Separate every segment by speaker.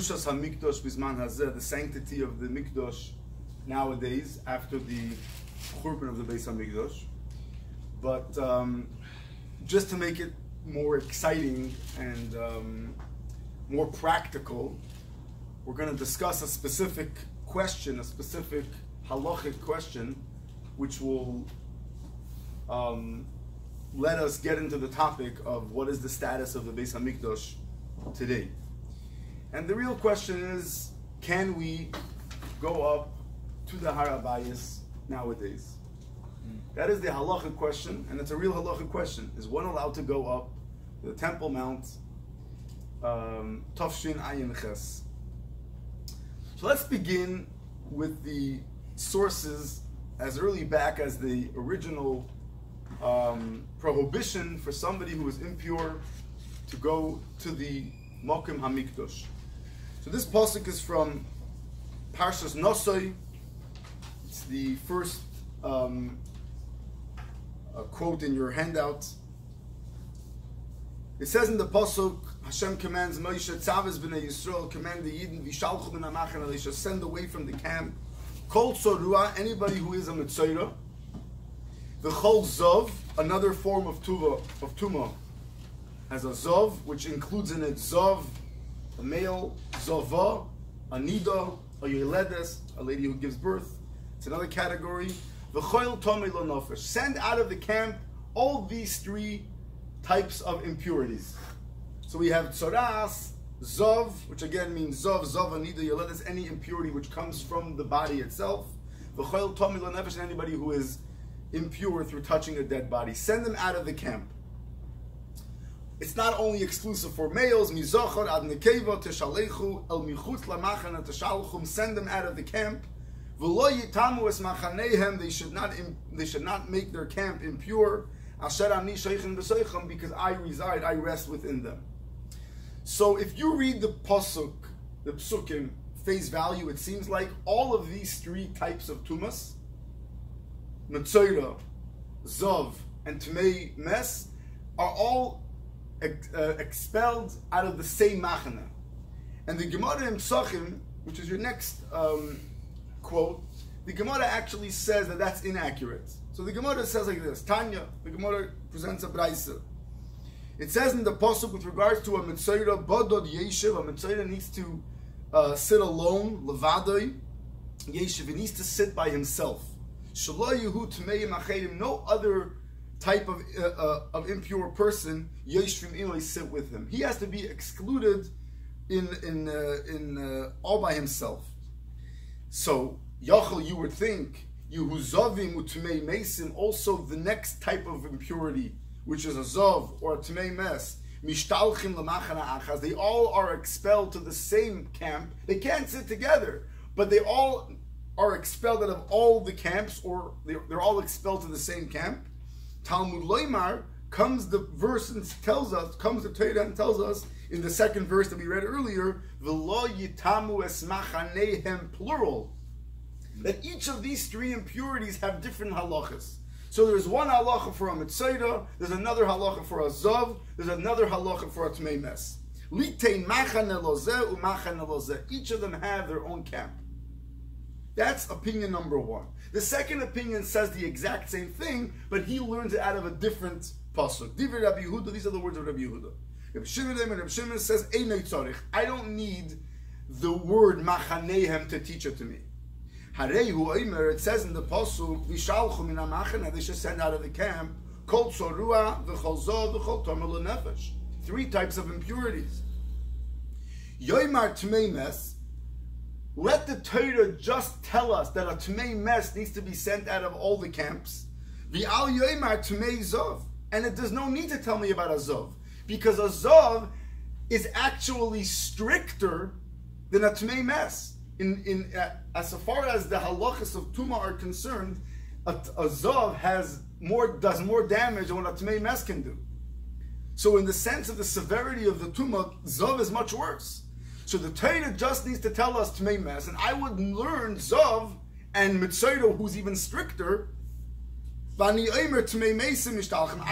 Speaker 1: Kedushas Bisman Hazeh, the sanctity of the Mikdash nowadays after the Churban of the Beis Hamikdash. But um, just to make it more exciting and um, more practical, we're going to discuss a specific question, a specific halachic question, which will um, let us get into the topic of what is the status of the Beis Hamikdash today. And the real question is, can we go up to the Harabayas nowadays? That is the halachic question, and it's a real halachic question. Is one allowed to go up the Temple Mount, um, Tafshin Ayin Ches? So let's begin with the sources as early back as the original um, prohibition for somebody who is impure to go to the Mokim Hamikdash. So this pasuk is from Parshas Nosoi. It's the first um, quote in your handout. It says in the pasuk, Hashem commands Moshe Tzavis b'nei Yisrael, command the Yidden v'shalchu b'nei Amachan, they shall send away from the camp. Kol Tzorua, anybody who is a Mitzayra. The Chol Zov, another form of tuva of tuma, has a Zov, which includes in it Zov, a male, Zova, a Nida, a Yeledes, a lady who gives birth. It's another category. The Choil Tomei Lo Nofesh. Send out of the camp all these three types of impurities. So we have Tzoras, Zov, which again means Zov, Zov, Anida, Yeledes, any impurity which comes from the body itself. The Choil Tomei Lo Nefesh, anybody who is impure through touching a dead body. Send them out of the camp. It's not only exclusive for males. Mizochor ad nekeva teshalechu el michutz lamachana teshalchum. Send them out of the camp. V'lo yitamu es machanehem. They should not. They should not make their camp impure. Asher ani sheichin b'soichem because I reside. I rest within them. So if you read the pasuk, the psukim face value, it seems like all of these three types of tumas Metzoira, Zov, and Tmei Mes are all uh, expelled out of the same machana. And the Gemara in Psachim, which is your next um, quote, the Gemara actually says that that's inaccurate. So the Gemara says like this: Tanya, the Gemara presents a brayse. It says in the pasuk with regards to a mitzayra badod yeshiv, a mitzayra needs to uh, sit alone, levadoi yeshiv. He needs to sit by himself. No other type of uh, uh, of impure person yeshvim ilay sit with him. He has to be excluded in in uh, in uh, all by himself. So yachal, you would think Yehuzavim utmei mesim. Also, the next type of impurity, which is a Zov or a tmei mes, mishtalchim lamachana achaz. They all are expelled to the same camp. They can't sit together, but they all are expelled out of all the camps, or they're, they're all expelled to the same camp. Talmud Loimar comes the verse and tells us, comes the Torah and tells us in the second verse that we read earlier, V'lo yitamu esmachanehem plural, that each of these three impurities have different halachas. So there's one halacha for a mitzayda, there's another halacha for a zav, there's another halacha for a tmei mes. Each of them have their own camp. That's opinion number one. The second opinion says the exact same thing, but he learns it out of a different pasuk. Divrei Rabbi Yehuda. These are the words of Rabbi Yehuda. Rabbi Shimon and Rabbi Shimon says, I don't need the word machanehem to teach it to me. Harehu Oimer, it says in the pasuk, Vishalchu min amachana, they should send out of the camp, Kol tzorua, v'chol zov, v'chol nefesh. Three types of impurities. Yoimar tmei mes, let the Torah just tell us that a Tumei mess needs to be sent out of all the camps. The Al Yoimar Tumei Zov. And it does no need to tell me about a Zov. Because a Zov is actually stricter than a Tumei mess. In, in, uh, as far as the halachas of Tuma are concerned, a, a Zov has more, does more damage than what a Tumei mess can do. So in the sense of the severity of the Tuma, Zov is much worse. So the Torah just needs to tell us to Tmei Mes, and I would learn Zav and Mitzayro, who's even stricter. I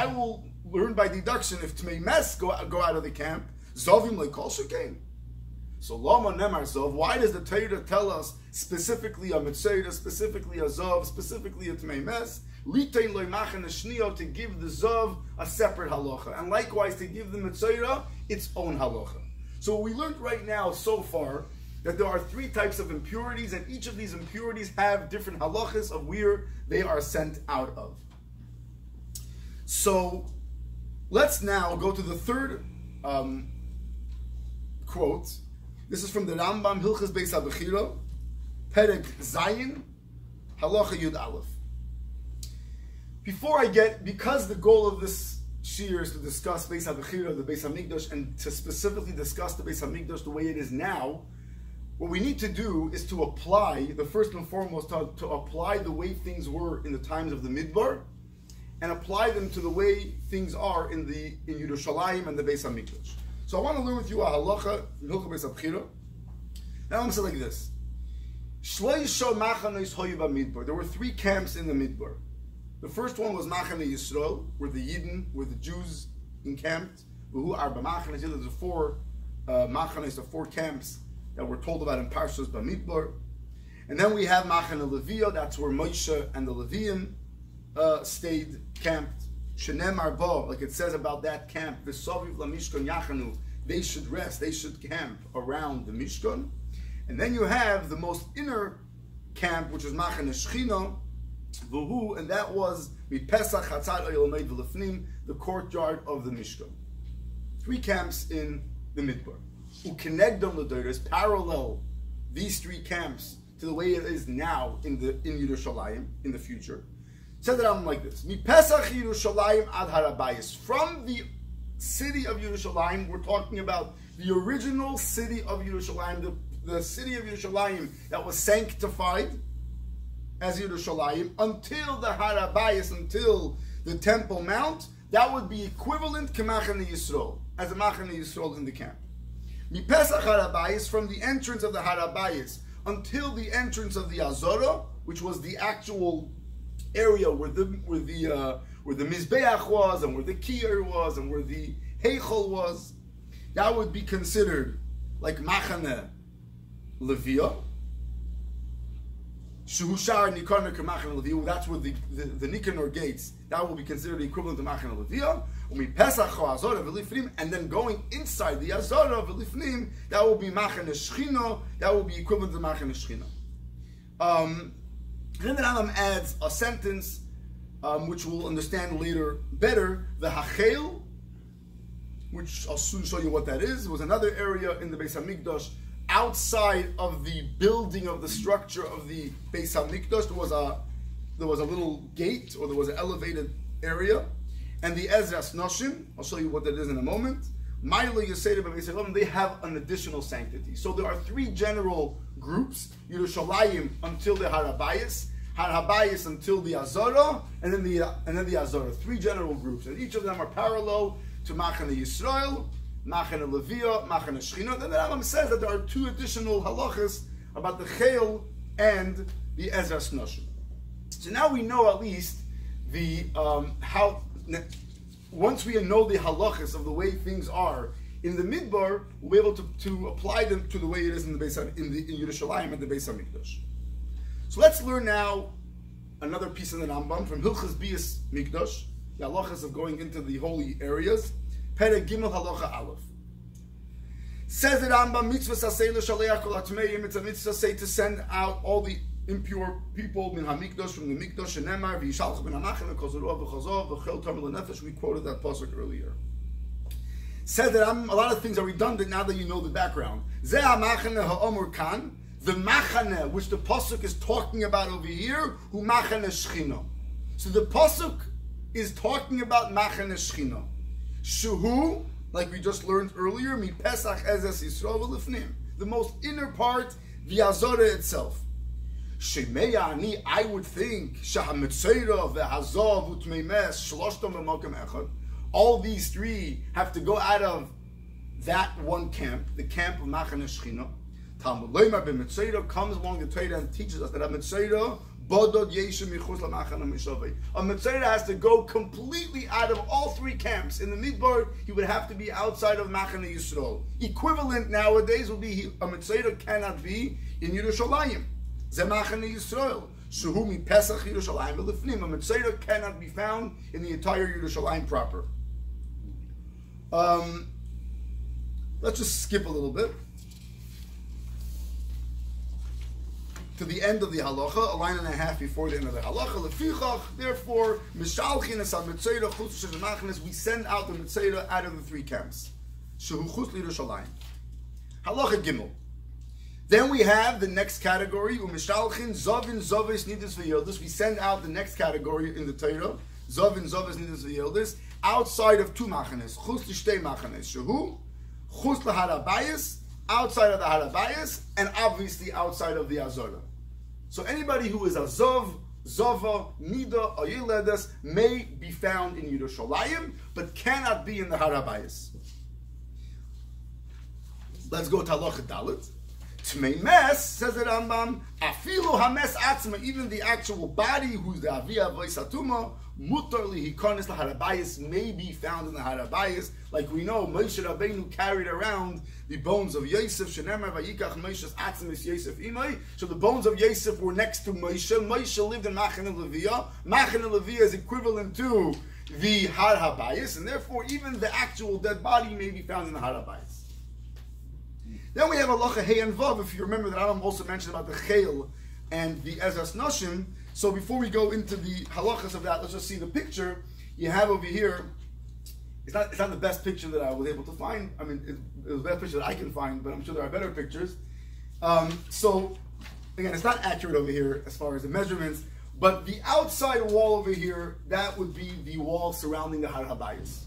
Speaker 1: will learn by deduction if Tmei Mes go, go out of the camp, Zovim Lekol Shekain. So Lama Nemar Zov, why does the Torah tell us specifically a Mitzayra, specifically a Zov, specifically a Tmei Mes? Litain to give the Zov a separate halacha, and likewise to give the Mitzayra its own halacha. So we learned right now so far that there are three types of impurities, and each of these impurities have different halachas of where they are sent out of. So let's now go to the third um, quote. This is from the Rambam Hilchas Beis Abechira, Perek Zayin, Halacha Yud Aleph. Before I get, because the goal of this shir to discuss Beis Abechira, the Beis Hamikdash, and to specifically discuss the Beis Hamikdash the way it is now, what we need to do is to apply, the first and foremost, to, to apply the way things were in the times of the Midbar, and apply them to the way things are in the in Yerushalayim and the Beis Hamikdash. So I want to learn with you a halacha in Hilchah Beis Abchira. Now I'm saying like this: There were three camps in the Midbar. The first one was Machane Yisrael, where the Yidden, where the Jews encamped. Who are Machanes? There's four uh, Machanes, the four camps that we're told about in Parshas Bamidbar. And then we have Machane Levia, that's where Moshe and the Levium uh, stayed camped. Shenem Arba, like it says about that camp, V'soviv LaMishkan Yachanu, they should rest, they should camp around the Mishkan. And then you have the most inner camp, which is Machane Shechina, Vuhu, and that was Pesach Chatzad Oyelmeid V'lefnim, the courtyard of the Mishkan. Three camps in the Midbar. Ukenegdom L'Doiris, parallel these three camps to the way it is now in the in Yerushalayim in the future. Said that I'm like this: Mi Pesach Yerushalayim ad Harabayis. From the city of Yerushalayim, we're talking about the original city of Yerushalayim, the, the city of Yerushalayim that was sanctified as Yerushalayim until the Harabayis, until the Temple Mount. That would be equivalent to Machane Yisrael, as a Machane Yisrael in the camp. Mi Pesach Harabayis, from the entrance of the Harabayis until the entrance of the Azora, which was the actual area where the where the uh, where the mizbeach was and where the kier was and where the heichel was, that would be considered like machane levia. That's where the, the, the gates, that will be considered equivalent to Machan Levia. Umi Pesach Azora Velifnim, and then going inside the Azora Velifnim, that will be Machan Shchino, that will be equivalent to Machan Shchino. Um, then the Rambam adds a sentence um, which we'll understand later better. The Hachel, which I'll soon show you what that is, was another area in the Beis Hamikdash outside of the building of the structure of the Beis Hamikdash. There was a there was a little gate or there was an elevated area, and the Ezras Noshim. I'll show you what that is in a moment. Ma'ila Yisrael they have an additional sanctity. So there are three general groups: Yerushalayim until the Harabayas, Harabayas until the Azara, and then the and then the Azara. Three general groups, and each of them are parallel to Machane Yisrael, Machane Levia, Machane Shechina. Then the Rambam says that there are two additional halachas about the Chayil and the Ezras Noshim. So now we know at least the um, how once we know the halachas of the way things are in the midbar, we'll be able to, to apply them to the way it is in the Beis in the in Yerushalayim and the Beis Hamikdash. So let's learn now another piece of the Rambam from Hilchas Bias Mikdash, the halachas of going into the holy areas. Perek Gimel Halacha Aleph. Says the Rambam, mitzvah l'shaleach kol. It's a mitzvah to send out all the impure people min hamikdash from the mikdash and ben v'chazov nefesh. We quoted that pasuk earlier. Said that I'm, a lot of things are redundant now that you know the background. Kan. The machane, which the pasuk is talking about over here, who machane shchina. So the pasuk is talking about machane shchina. Shuhu, like we just learned earlier, mi pesach ezes yisrael. The most inner part, the azora itself. Shemeya ani, I would think. All these three have to go out of that one camp, the camp of Machane Shechina. Talmud Leimar ben Mitzera comes along the Torah and teaches us that a Mitzera Bodod Yeshu Michus Lamachana Mishavei. A Mitzayra has to go completely out of all three camps. In the Midbar, he would have to be outside of Machana Yisrael. Equivalent nowadays would be a Mitzayra cannot be in Yerushalayim. Ze Machana Yisrael. Shuhumi Pesach Yerushalayim Lefnim. A Mitzayra cannot be found in the entire Yerushalayim proper. Um, let's just skip a little bit. To the end of the halacha, a line and a half before the end of the halacha. Lefichach, therefore, mishalchin es mitzayda chutz shemachnes. We send out the mitzayda out of the three camps. Shehu chutz lirushalayim. Halacha gimel. Then we have the next category, umishalchin zovin zovis nidus v'yildus. We send out the next category in the Torah, zovin zovis nidus v'yildus, outside of two machanes, chutz l'shtei machanes. Shehu chutz laharabayis, outside of the harabayis, and obviously outside of the azorah. So anybody who is a Zov, Zova, Nida, or Yiledes may be found in Yerushalayim, but cannot be in the Harabayas. Let's go to Halacha Dalit. Tmei Mes, says the Rambam, Afilu Hames Atzma, even the actual body, who's the Aviyah Voisatuma, mutarli hikonis laharabayis may be found in the harabayis. Like we know, Moshe Rabbeinu carried around the bones of Yosef. Shenemar vayikach Moshe's atzmis Yosef imay. So the bones of Yosef were next to Moshe. Moshe lived in Machan Leviyah. Machan Leviyah is equivalent to the Har Habayis, and therefore even the actual dead body may be found in the Har Habayis. Then we have Allah Hey and Vav. If you remember that Adam also mentioned about the Chayil and the Ezras Nashim. So before we go into the halachas of that, let's just see the picture you have over here. It's not, it's not the best picture that I was able to find. I mean, it, it was the best picture that I can find, but I'm sure there are better pictures. Um, so, again, it's not accurate over here as far as the measurements, but the outside wall over here, that would be the wall surrounding the Har Habayis.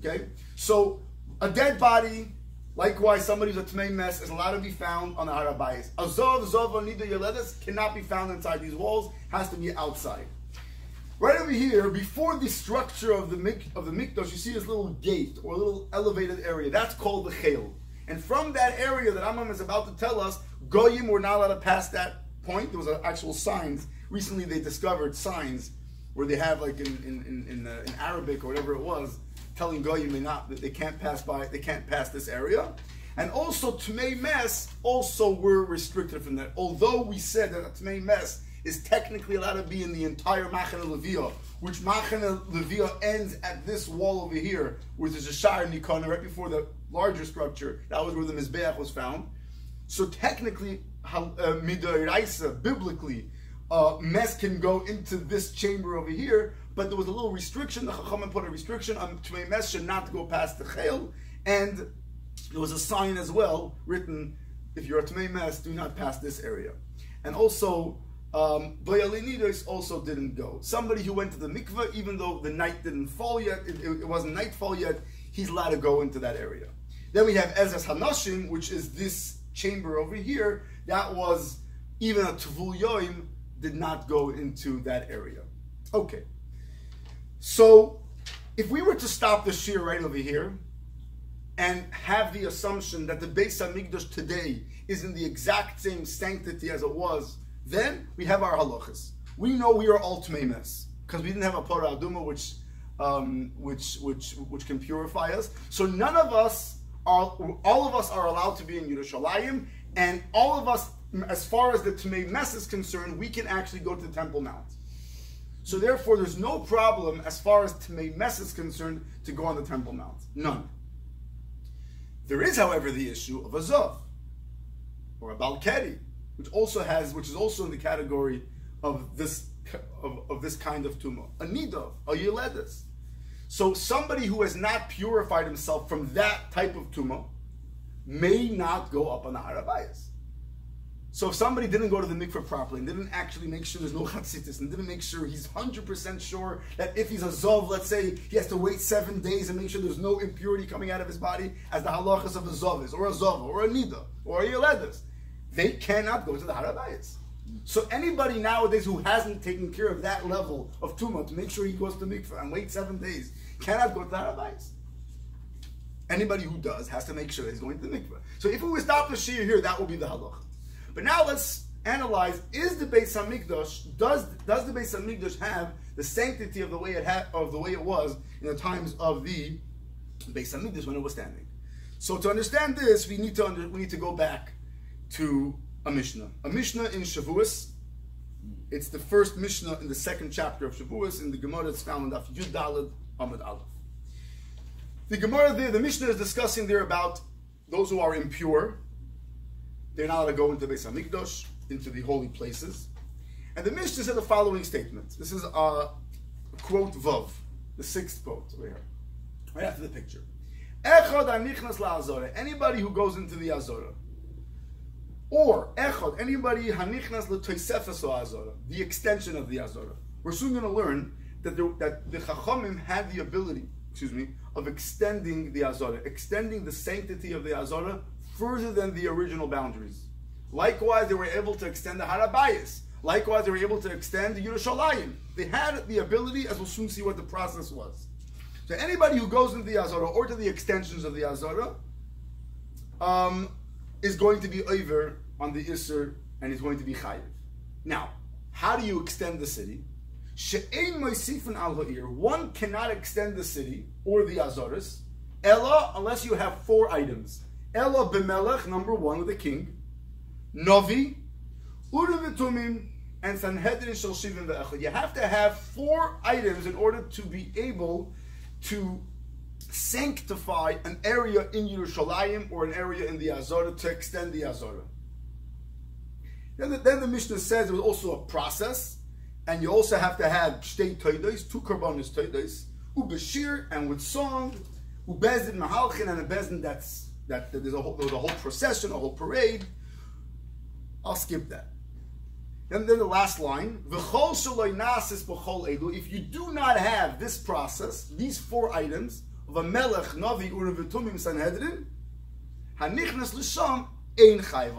Speaker 1: Okay? So, a dead body Likewise, somebody who's a Tmei Mes is allowed to be found on the Harabayas. A Zov, Zov, or Nida Yeledes cannot be found inside these walls, has to be outside. Right over here, before the structure of the mik- of the mikdash, you see this little gate or little elevated area. That's called the chel. And from that area that Amam is about to tell us, goyim were not allowed to pass that point. There was actual signs. Recently, they discovered signs where they have like in in in, in, uh, in Arabic or whatever it was telling goyim they not that they can't pass by, they can't pass this area. And also Tmei Mes also were restricted from that. Although we said that Tmei Mes is technically allowed to be in the entire Machane Leviyah, which Machane Leviyah ends at this wall over here, where there's a Shire Nikon right before the larger structure. That was where the Mizbeach was found. So technically, uh, biblically, uh, Mes can go into this chamber over here, but there was a little restriction. The Chachamim put a restriction on Tmei Mes should not go past the Chayil, and there was a sign as well written, if you're a Tmei Mes, do not pass this area. And also, um, also didn't go. Somebody who went to the mikveh, even though the night didn't fall yet, it, it, wasn't nightfall yet, he's allowed to go into that area. Then we have Ezras Hanashim, which is this chamber over here. That was even a Tvul Yoim did not go into that area. Okay. So, if we were to stop the shiur right over here and have the assumption that the Beis Hamikdash today is in the exact same sanctity as it was, then we have our halachas. We know we are all tmeimes because we didn't have a parah aduma which, um, which, which, which can purify us. So none of us are, all of us are allowed to be in Yerushalayim, and all of us, as far as the Tmei Mes is concerned, we can actually go to the Temple Mount. So therefore, there's no problem as far as Tmei Mes is concerned to go on the Temple Mount. None. There is, however, the issue of a Zov or a Balkeri, which also has, which is also in the category of this of, of this kind of tuma. A Nidov, a Yeledes. So somebody who has not purified himself from that type of tuma may not go up on the Harabayas. So if somebody didn't go to the mikveh properly and didn't actually make sure there's no chatzitis and didn't make sure he's 100% sure that if he's a zov, let's say he has to wait seven days and make sure there's no impurity coming out of his body as the halachas of a zov is, or a zov, or a nida, or a yeledes, they cannot go to the harabayas. So anybody nowadays who hasn't taken care of that level of tumah to make sure he goes to mikveh and wait seven days cannot go to the harabayas. Anybody who does has to make sure he's going to the mikveh. So if we stop the shir here, that will be the halacha. But now let's analyze is the Beis Hamikdash does does the Beis Hamikdash have the sanctity of the way it had of the way it was in the times of the Beis Hamikdash when it was standing. So to understand this, we need to under, we need to go back to a Mishnah, a Mishnah in Shavuos. It's the first Mishnah in the second chapter of Shavuos. In the Gemara, it's found in Yud Daled Amud Aleph. The Gemara there, the Mishnah is discussing there about those who are impure. They're not allowed to go into Beis Hamikdash, into the holy places. And the Mishnah said the following statement. This is a quote Vav, the sixth quote over here, right after the picture. Anybody who goes into the Azora. Or echad, anybody hanichnas l'toisefes azora, the extension of the Azora. We're soon going to learn that the, that the Chachamim had the ability, excuse me, of extending the Azora, extending the sanctity of the Azora further than the original boundaries. Likewise, they were able to extend the Harabayas. Likewise, they were able to extend the Yerushalayim. They had the ability, as we'll soon see what the process was. So anybody who goes into the Azara or to the extensions of the Azara um, is going to be over on the Isser and is going to be Chayiv. Now, how do you extend the city? She'ein moisifin al Ha'ir, One cannot extend the city or the Azores, Ella, unless you have four items. Ella b'melech, number one, with the king. Novi, Urim and Sanhedrin shall shivim ve'echad. You have to have four items in order to be able to sanctify an area in Yerushalayim or an area in the Azora to extend the Azora. Then the, then the Mishnah says there was also a process, and you also have to have shtei toidos, two karbanis toidos, ubashir, and with song, ubezdin mahalchin, and a bezdin that's that, that there's a whole, there's a whole procession, a whole parade. I'll skip that. And then the last line, if you do not have this process, these four items of a melech, navi, urevitumim, sanhedrin, hanichnas l'sham, ein chayv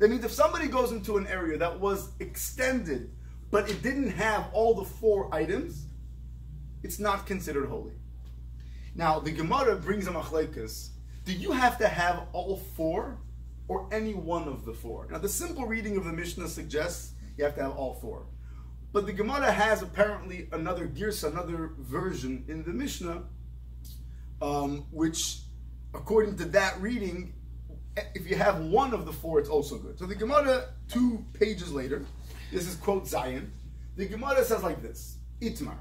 Speaker 1: That means if somebody goes into an area that was extended, but it didn't have all the four items, it's not considered holy. Now, the Gemara brings a machlekas. Do you have to have all four or any one of the four? Now, the simple reading of the Mishnah suggests you have to have all four. But the Gemara has apparently another girsa, another version in the Mishnah, um, which, according to that reading, if you have one of the four, it's also good. So the Gemara, two pages later, this is quote Zion. The Gemara says like this: Itmar,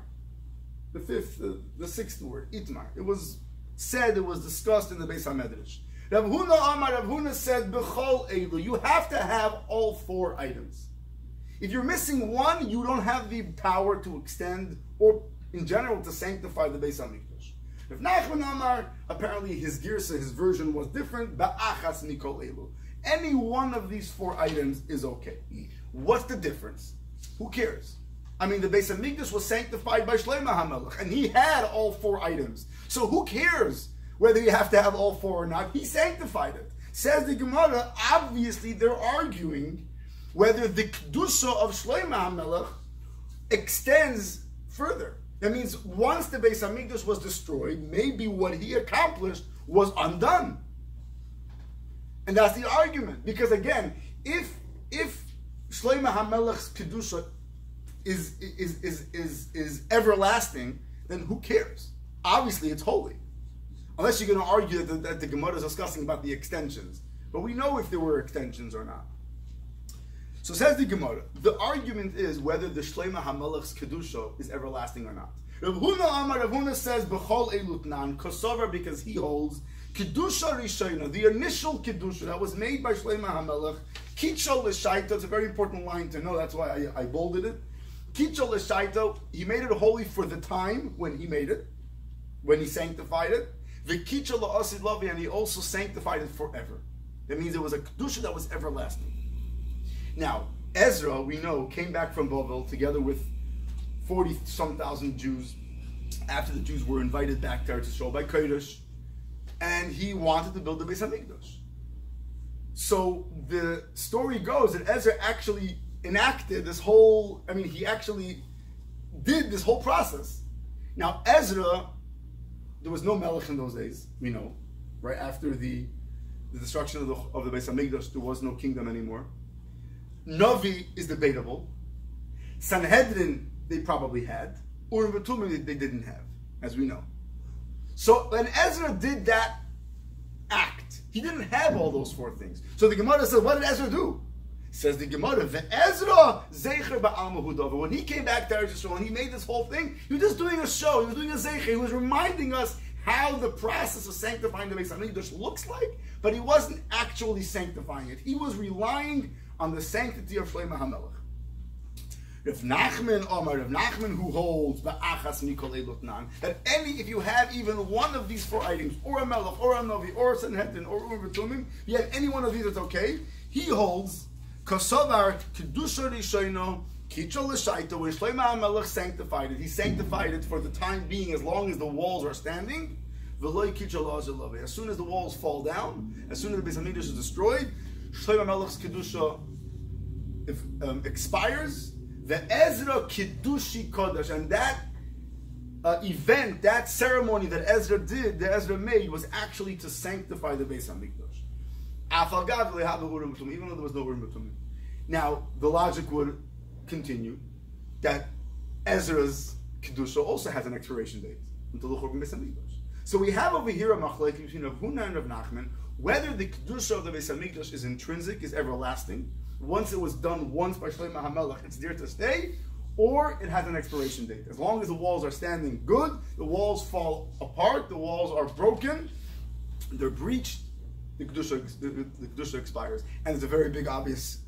Speaker 1: the fifth, uh, the sixth word, Itmar. It was said, it was discussed in the Beis Hamedrash. Rav Huna Amar Rav Huna said, "Bechol Elu." You have to have all four items. If you're missing one, you don't have the power to extend or, in general, to sanctify the Beis Hamikdash. If Nachman Amar, apparently his girsa, his version was different. Ba'achas mikol elu. Any one of these four items is okay. What's the difference? Who cares? I mean, the Beis Hamikdash was sanctified by Shlomo HaMelech, and he had all four items. So who cares whether you have to have all four or not? He sanctified it. Says the Gemara, obviously they're arguing whether the kedusha of Shlomo HaMelech extends further. That means once the Beis Hamikdash was destroyed, maybe what he accomplished was undone. And that's the argument. Because again, if if Shlomo HaMelech's kedusha is, is, is, is, is everlasting, then who cares? Obviously, it's holy. Unless you're going to argue that the, that the Gemara is discussing about the extensions. But we know if there were extensions or not. So says the Gemara, the argument is whether the Shlema Hamelech's Kedusha is everlasting or not. Rav Huna Amar Rav Huna says, B'chol Elutnan, Kosover, because he holds Kedusha Rishayna, the initial Kedusha that was made by Shlema Hamelech, Kitchol L'Shaita, it's a very important line to know, that's why I, I bolded it. Kitchol L'Shaita, he made it holy for the time when he made it, when he sanctified it. The Kitchol L'Asid Lavi, and he also sanctified it forever. That means it was a Kedusha that was everlasting. Now, Ezra, we know, came back from Babel together with 40 some thousand Jews after the Jews were invited back there to Eretz by Kodesh, and he wanted to build the Beis Hamikdash. So the story goes that Ezra actually enacted this whole, I mean, he actually did this whole process. Now, Ezra, there was no Melech in those days, we know, right after the, the destruction of the, of the Beis Hamikdash, there was no kingdom anymore. Novi is debatable. Sanhedrin they probably had. Urim Tumim they didn't have, as we know. So when Ezra did that act, he didn't have all those four things. So the Gemara says, what did Ezra do? Says the Gemara, Ezra Zecher Ba'al When he came back to Yisrael and he made this whole thing, he was just doing a show. He was doing a Zecher. He was reminding us how the process of sanctifying the Beis Hamikdash looks like, but he wasn't actually sanctifying it. He was relying on the sanctity of Shlomo HaMelech. Rav Nachman Omar, Rav Nachman who holds the Achas Nikolay Lutnan, that any, if you have even one of these four items, or a Melech, or a Novi, or a Sanhedrin, or Ur Tumim, you have any one of these, it's okay. He holds Kosovar Kedusha Rishoino Kichel L'Shaita, when Shlomo HaMelech sanctified it, he sanctified it for the time being as long as the walls are standing. As soon as the walls fall down, as soon as the Beis is destroyed, Shlomo HaMelech's Kedusha if, um, expires, the Ezra Kiddushi Kodesh, and that uh, event, that ceremony that Ezra did, that Ezra made, was actually to sanctify the Beis Hamikdash. Even though there was no Urim Now, the logic would continue that Ezra's Kedusha also has an expiration date until the Churban Beis Hamikdash. So we have over here a machlek between Rav Huna and Rav Nachman, whether the Kedusha of the Beis Hamikdash is intrinsic, is everlasting, once it was done once by Shlomo HaMelech, it's there to stay, or it has an expiration date. As long as the walls are standing good, the walls fall apart, the walls are broken, they're breached, the Kedusha, the, the Kedusha expires. And it's a very big, obvious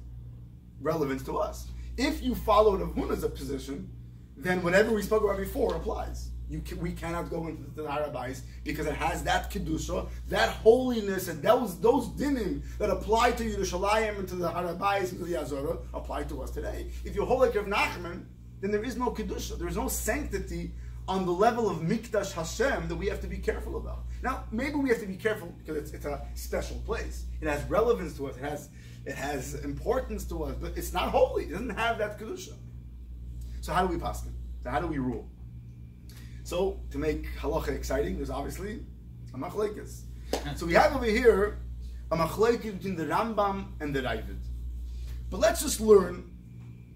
Speaker 1: relevance to us. If you follow the Huna's position, then whatever we spoke about before applies. Can, we cannot go into the Harabais because it has that kedusha, that holiness, and those those dinim that apply to Yerushalayim and to the Harabais and to the Azorah apply to us today. If you hold like Rav Nachman, then there is no kedusha, there is no sanctity on the level of Mikdash Hashem that we have to be careful about. Now, maybe we have to be careful because it's, it's a special place. It has relevance to us. It has it has importance to us, but it's not holy. It doesn't have that kedusha. So how do we pass it? So how do we rule? So to make halacha exciting, there's obviously a machlekes. So we have over here a machlekes between the Rambam and the Ravid. But let's just learn.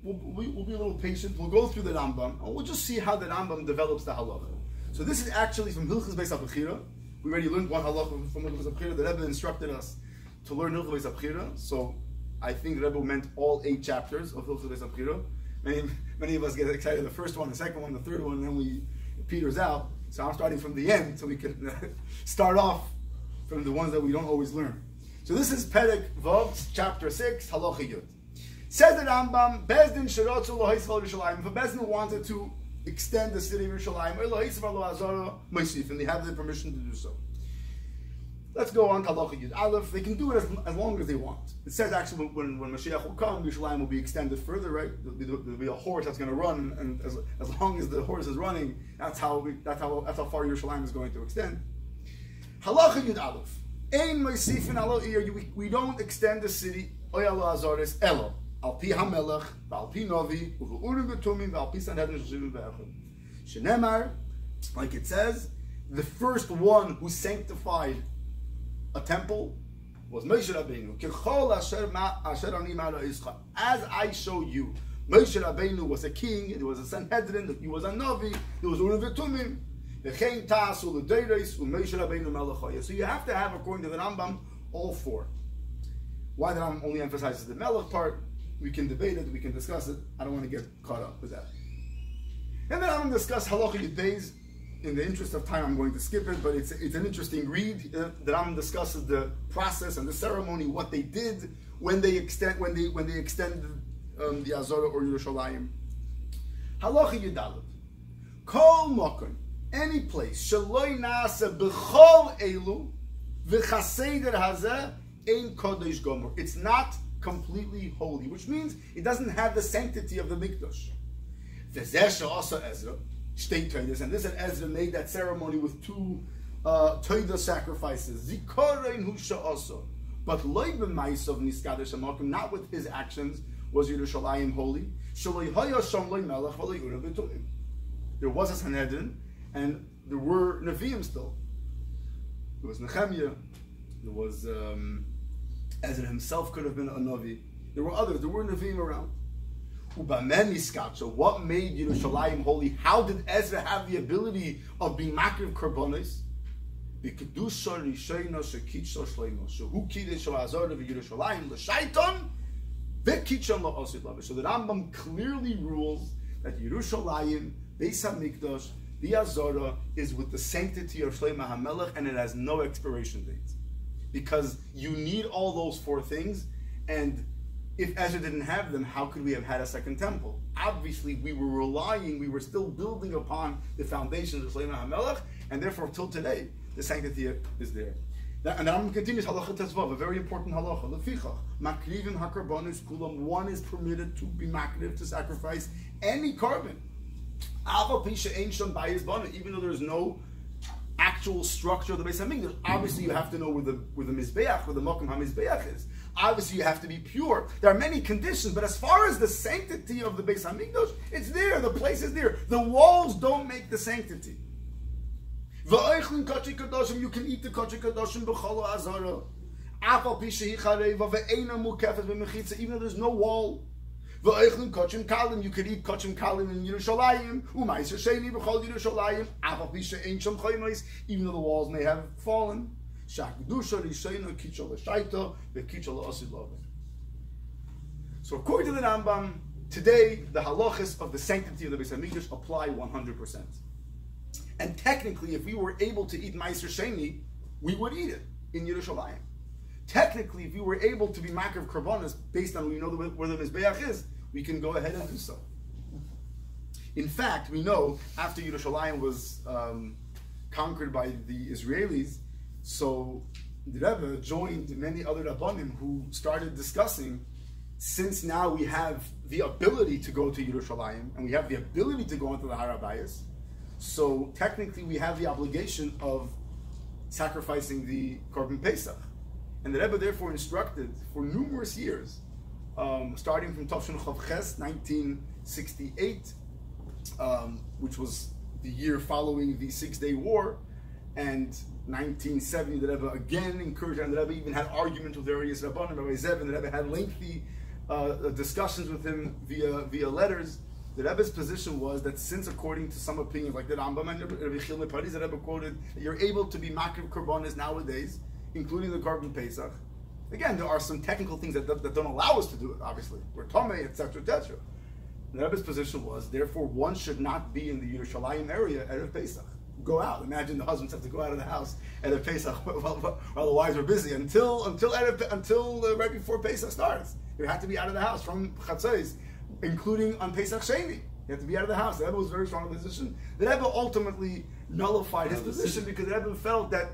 Speaker 1: We'll, we'll, be a little patient. We'll go through the Rambam and we'll just see how the Rambam develops the halacha. So this is actually from Hilchas Beis Abchira. We already learned one halacha from Hilchas Abchira. The Rebbe instructed us to learn Hilchas Beis Abchira. So I think the Rebbe meant all eight chapters of Hilchas Beis Abchira. Many, many of us get excited the first one, the second one, the third one, and then we peters out. So I'm starting from the end so we can start off from the ones that we don't always learn. So this is Perek Vav, chapter 6, Halacha Yud. Says the Rambam, Bezdin Shirotzu Lohischal Yerushalayim. If a Bezdin wanted to extend the city of Yerushalayim, and they have the permission to do so. Let's go on to Halacha Yud Aleph. They can do it as, as long as they want. It says actually when, when Mashiach will come, Yerushalayim will be extended further, right? There'll, there'll be a horse that's going to run, and as, as long as the horse is running, that's how we, that's how that's how far Yerushalayim is going to extend. Halacha Yud Aleph. Ein Moisifin Alo. We don't extend the city. Oyala Azaris Elo. Al Pi Hamelech, Al Pi Novi, Urim Betumim, Al Pi Sanhedrin Shivim Ve'echad. Shenemar, like it says, the first one who sanctified a temple was Moshe Rabbeinu. As I show you, Moshe Rabbeinu was a king, he was a Sanhedrin, he was a Navi, he was one of Urim V'tumim. So you have to have, according to the Rambam, all four. Why the Rambam only emphasizes the Melech part, we can debate it, we can discuss it. I don't want to get caught up with that. And then I'm going to discuss Halacha days in the interest of time, I'm going to skip it, but it's, it's an interesting read. Uh, Rambam discusses the process and the ceremony, what they did when they extend when they when they extended um, the Azora or Yerushalayim. Halacha Yudalot. Kol Mokon, any place, Shaloi Nasa B'chol Elu, V'chaseder Hazeh, Ein Kodesh Gomer. It's not completely holy, which means it doesn't have the sanctity of the Mikdash. V'zeh also Ezra, state Toidas, and this and Ezra made that ceremony with two uh, Toidah sacrifices. Zikorein Husha also. But Loibim Maisav Niskadesh Amakim, not with his actions, was Yerushalayim holy. There was a Sanhedrin, and there were Nevi'im still. There was Nehemiah, there was um, Ezra himself could have been a Navi. There were others. There were Nevi'im around. So what made Yerushalayim holy? How did Ezra have the ability of being makriv karbonis? So who kiddush ha'azor of Yerushalayim l'shaiton v'kitcha la'osid lavish. So the Rambam clearly rules that Yerushalayim, Beis Hamikdash, the Azora is with the sanctity of Shleima HaMelech and it has no expiration date. Because you need all those four things and if Ezra didn't have them, how could we have had a second temple? Obviously, we were relying, we were still building upon the foundations of Shlomo HaMelech, and therefore, till today, the sanctity is there. And then I'm continues halacha tezvav, a very important halacha. Lefichach, makrivim hakarbonis kulam. One is permitted to be makriv to sacrifice any korban. Even though there is no actual structure of the Beis Hamikdash, obviously you have to know where the where the mizbeach, where the mokum hamizbeach is. Obviously, you have to be pure. There are many conditions, but as far as the sanctity of the Beis Hamikdash, it's there. The place is there. The walls don't make the sanctity. You can eat the kachi kadoshim b'cholo azara. Even though there's no wall. V'oichlin kachim kalim, you could eat kachim kalim in Yerushalayim. U'maiser sheni b'chol Yerushalayim. Afal pisha ein shom even though the walls may have fallen. So according to the Rambam, today the halachas of the sanctity of the Beis Hamikdash apply 100%. And technically, if we were able to eat Meiser Sheni, we would eat it in Yerushalayim. Technically, if we were able to be Makar Karbonas based on we know where the Mizbeach is, we can go ahead and do so. In fact, we know after Yerushalayim was um, conquered by the Israelis, so the Rebbe joined many other Rabbanim who started discussing since now we have the ability to go to Yerushalayim and we have the ability to go into the Harabayas, so technically we have the obligation of sacrificing the Korban Pesach. And the Rebbe therefore instructed for numerous years, um, starting from Tavshin Chav Ches, 1968, um, which was the year following the Six Day War, and 1970, the Rebbe again encouraged, and the Rebbe even had arguments with various Rabbanim, Rabbi Zev, and the Rebbe had lengthy uh, discussions with him via via letters. The Rebbe's position was that since, according to some opinions, like the Rambam and Rabbi Chil Paris, the Rebbe quoted, you're able to be makriv korbanos nowadays, including the korban Pesach. Again, there are some technical things that, that, that don't allow us to do it, obviously. We're Tomei, etc., etc. The Rebbe's position was, therefore, one should not be in the Yerushalayim area at Pesach go out. Imagine the husbands have to go out of the house at a Pesach while, while the wives are busy until until until uh, right before Pesach starts. You have to be out of the house from Chatzos, including on Pesach Sheni. You have to be out of the house. The Rebbe was very strong in position. The Rebbe ultimately nullified his position because the Rebbe felt that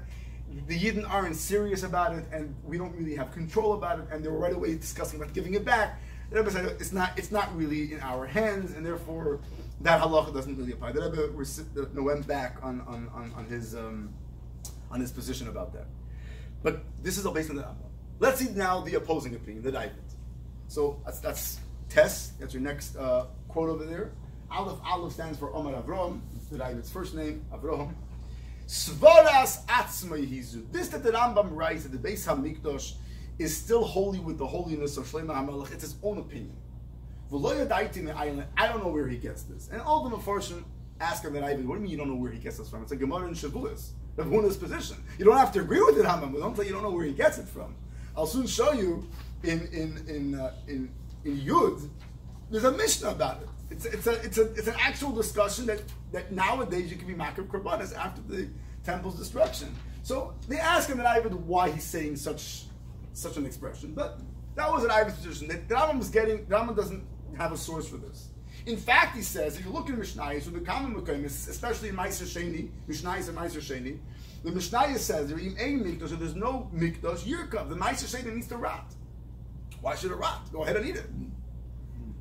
Speaker 1: the Yidden aren't serious about it and we don't really have control about it and they were right away discussing about giving it back. The Rebbe said it's not it's not really in our hands and therefore that halacha doesn't really apply. The Rebbe went back on, on, on, on his um, on his position about that. But this is all based on the Rambam. Let's see now the opposing opinion, the Ravid. So that's, that's Tess, that's your next uh, quote over there. Aleph, Aleph stands for Omar Avrom, the Ravid's first name, Avrom. Svaras Atzma Yehizu. This that the Rambam writes that the Beis HaMikdash is still holy with the holiness of Shlomo HaMelech, it's his own opinion. I don't know where he gets this. And all the Mepharshim ask him that Ivan, what do you mean you don't know where he gets this from? It's a Gemara in Shavuos, Rav Huna's position. You don't have to agree with it, Haman, but don't say you don't know where he gets it from. I'll soon show you in in in uh, in, in Yud, there's a Mishnah about it. It's, it's, a, it's, a, it's an actual discussion that, that nowadays you can be Makar Korbanas after the temple's destruction. So they ask him that Ivan why he's saying such such an expression. But that was an Ivan's position. The Rambam getting, Rambam doesn't have a source for this. In fact, he says, if you look in Mishnayos, so the common Mekayim, especially in Meiser Sheni, Mishnayos and Meiser Sheni, the Mishnayos says, there is mikdash, there's no mikdash, yirkav. The Meiser Sheni needs to rot. Why should it rot? Go ahead and eat it.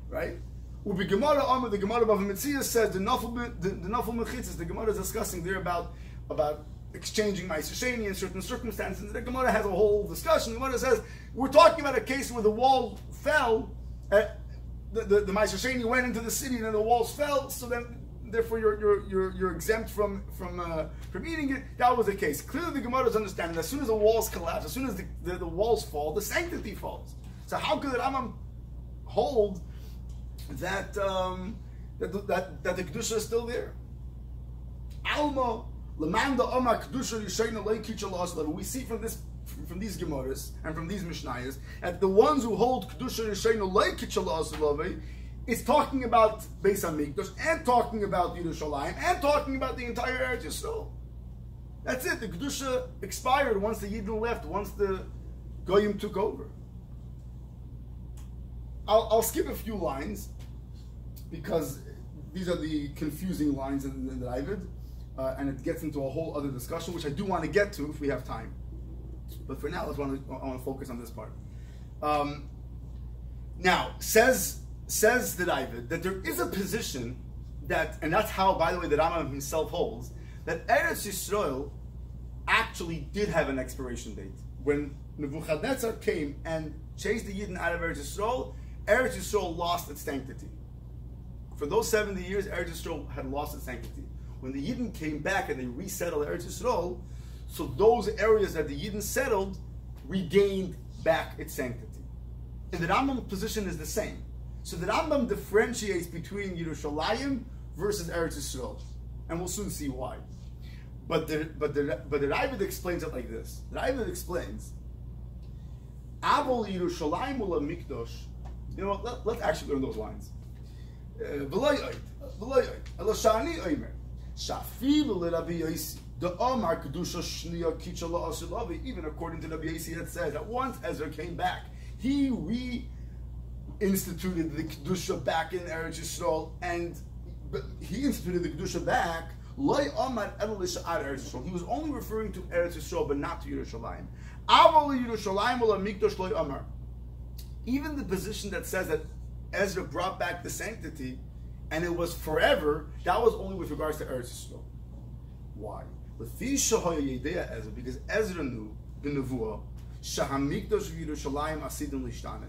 Speaker 1: Right? Ubi Gemara Amr, the Gemara of Mitzvah says, the Nafel, the, the Mechitzis, the Gemara is discussing there about, about exchanging Meiser Sheni in certain circumstances. The Gemara has a whole discussion. The Gemara says, we're talking about a case where the wall fell, at, the, the, the Ma'aser went into the city and then the walls fell, so then therefore you're, you're, you're, you're exempt from, from, uh, from eating it. That was the case. Clearly the Gemara is understanding as soon as the walls collapse, as soon as the, the, the, walls fall, the sanctity falls. So how could the Rambam hold that um, that, that that the kedusha is still there. Alma lemanda omar kedusha yishayna leikich We see from this from these Gemaras and from these Mishnayos that the ones who hold kedusha yishayna leikich is talking about Beis Hamikdash and talking about Yerushalayim and talking about the entire Eretz Yisrael. That's it. The kedusha expired once the Yidden left. Once the Goyim took over. I'll, I'll skip a few lines because these are the confusing lines in, in the Ravid, uh, and it gets into a whole other discussion, which I do want to get to if we have time. But for now, let's want to, I want to focus on this part. Um, now, says says the Ravid that there is a position that, and that's how, by the way, the Rambam himself holds that Eretz Yisrael actually did have an expiration date. When Nebuchadnezzar came and chased the Yidden out of Eretz Yisrael, Eretz Yisrael lost its sanctity. For those 70 years, Eretz Yisrael had lost its sanctity. When the Yidden came back and they resettled Eretz Yisrael, so those areas that the Yidden settled regained back its sanctity. And the Rambam position is the same. So the Rambam differentiates between Yerushalayim versus Eretz Yisrael. And we'll soon see why. But the but the but the Ravid explains it like this. The Ravid explains Avol Yerushalayim ula Mikdosh. You know what? Let, let's actually learn those lines. Uh, even according to Rabbi Yossi, it says that once Ezra came back, he reinstituted the kedusha back in Eretz Yisrael, and he instituted the kedusha back he was only referring to Eretz Yisrael, but not to Yerushalayim. Even the position that says that Ezra brought back the sanctity and it was forever, that was only with regards to Eretz Yisrael. Why? Because Ezra knew the Nevuah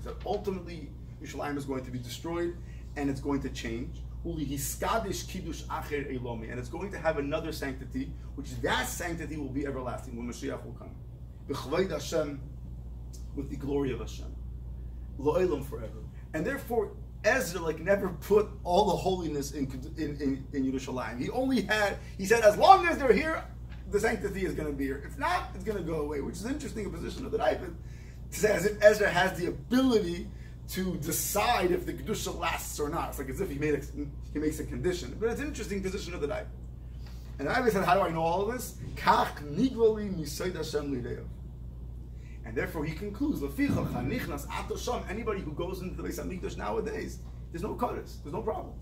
Speaker 1: that ultimately Yerushalayim is going to be destroyed and it's going to change and it's going to have another sanctity, which that sanctity will be everlasting when Mashiach will come. With the glory of Hashem. Lo'elam forever. And therefore, Ezra like never put all the holiness in, in, in, in Yerushalayim. He only had, he said, as long as they're here, the sanctity is going to be here. If not, it's going to go away, which is an interesting position of the Ravid. To say as if Ezra has the ability to decide if the kedusha lasts or not. It's like as if he made a, he makes a condition. But it's an interesting position of the Rebbe. And the Rebbe said, how do I know all of this? And therefore he concludes, anybody who goes into the Beis HaMikdash nowadays, there's no cutters, there's no problem.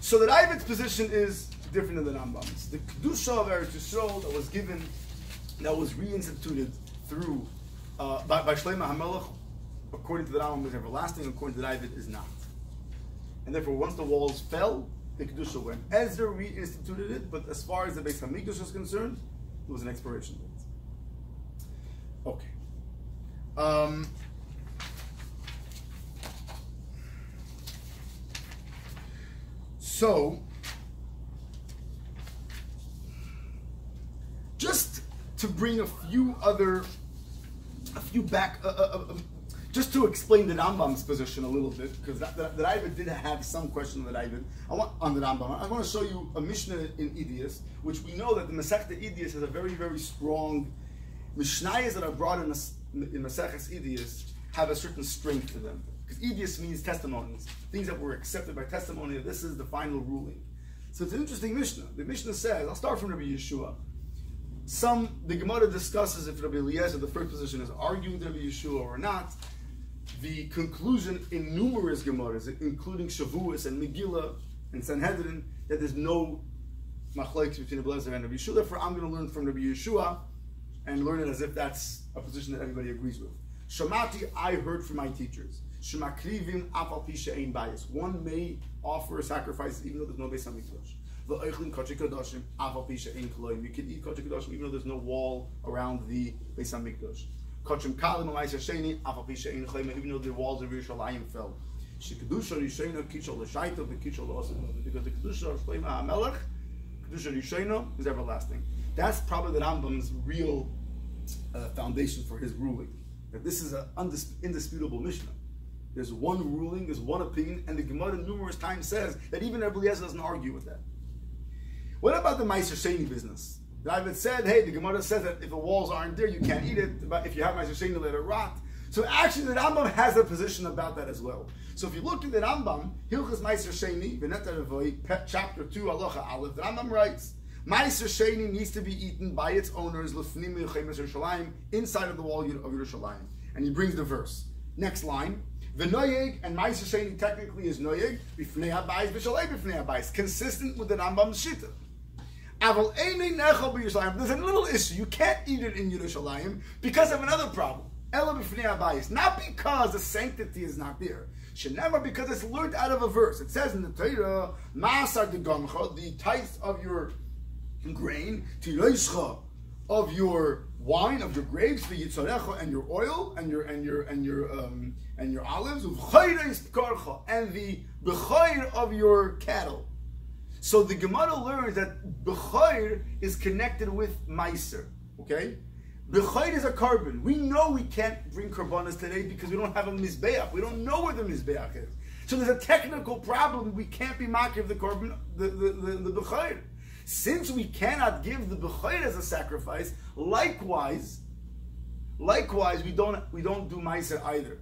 Speaker 1: So the Ravid's position is different than the Rambam's. The Kedusha of Eretz Yisrael that was given, that was reinstituted through, uh, by, by Shlomo HaMelech, according to the Rambam, is everlasting, according to the Ravid, is not. And therefore, once the walls fell, the Kedusha went. Ezra reinstituted it, but as far as the Beis HaMikdash is concerned, it was an expiration date. Okay. Um, so, just to bring a few other, a few back, uh, uh, uh, just to explain the Rambam's position a little bit, because that, that, that did have some question that Ravid. I want on the Rambam. I want to show you a Mishnah in Idias, which we know that the Masechta Idias has a very, very strong Mishnayos that are brought in, in Maseches Idias have a certain strength to them. Because Idias means testimonies, things that were accepted by testimony. This is the final ruling. So it's an interesting Mishnah. The Mishnah says, I'll start from Rabbi Yeshua. Some the Gemara discusses if Rabbi Eliezer, the first position, is arguing with Rabbi Yeshua or not the conclusion in numerous Gemaras, including Shavuos and Megillah and Sanhedrin, that there's no machlekes between Rabbi Lezer and Rabbi Yeshua. Therefore, I'm going to learn from Rabbi Yeshua and learn it as if that's a position that everybody agrees with. Shamati, I heard from my teachers. Shemakrivim apal pisha ein bias. One may offer a sacrifice even though there's no Beis Hamikdash. V'oichlin kachik kadoshim apal pisha ein kloim. You can eat kachik kadoshim even though there's no wall around the Beis Hamikdash. Kachim Kalim Amaisa Sheni, Afapisha in Chayim, even though the walls of Yerushalayim fell. Shekadusha Rishena Kichel L'Shaita V'Kichel L'Osim, because the Kedusha of Shleima HaMelech, is everlasting. That's probably the Rambam's real uh, foundation for his ruling. that this is an indisputable Mishnah. There's one ruling, there's one opinion, and the Gemara numerous times says that even Eliezer doesn't argue with that. What about the Meiser Sheni business? Ravid said, hey, the Gemara says that if the walls aren't there, you can't eat it, but if you have Meiser Sheni, let it rot. So actually, the Rambam has a position about that as well. So if you look at the Rambam, Hilchas Meiser Sheni, Veneta chapter 2, Aloha Aleph, the Rambam writes, Meiser Sheni needs to be eaten by its owners, Lefnim Yerushalayim, inside of the wall of Yerushalayim. And he brings the verse. Next line, the noyeg and Meiser Sheni technically is noyeg, b'fnei habayis, b'shalei b'fnei habayis, consistent with the Rambam's shita. Aval There's a little issue. You can't eat it in Yerushalayim because of another problem. Ela b'fnei habayis. Not because the sanctity is not there. Never because it's learned out of a verse. It says in the Torah, Masar de the tithe of your grain, tiroischa of your wine, of your grapes, the yitzarecha, and your oil, and your and your and your um, and your olives, and the bechayr of your cattle. So the Gemara learns that bechayr is connected with meiser. Okay, bechayr is a korban. We know we can't bring karbanas today because we don't have a mizbeach. We don't know where the mizbeach is. So there's a technical problem. We can't be of the korban, the the the, the bechayr. Since we cannot give the bechayr as a sacrifice, likewise, likewise we don't we don't do meiser either.